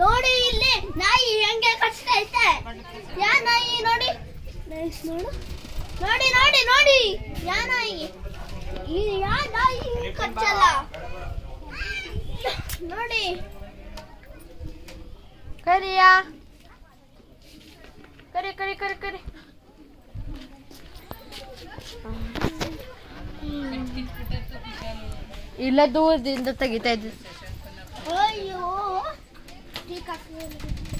ನೋಡಿ ಇಲ್ಲಿ ನಾಯಿ ಹೆಂಗೆ ಕಚ್ತಾ ಐತೆ. ಯಾ ನಾಯಿ ನೋಡಿ. ನೈಸ್ ನೋಡು. ನೋಡಿ ನೋಡಿ ನೋಡಿ. ಯಾ ನಾಯಿ. ಈ ಯಾ ನಾಯಿ ಕಚ್ಚಲ್ಲ. ನೋಡಿ. ಕರಿಯಾ ಕರಿ ಕರಿ ಕರಿ ಕರಿ. ಇಲ್ಲ ದೂರದಿಂದ ತೆಗಿತಾ ಇದ್ದೆ. ठीक है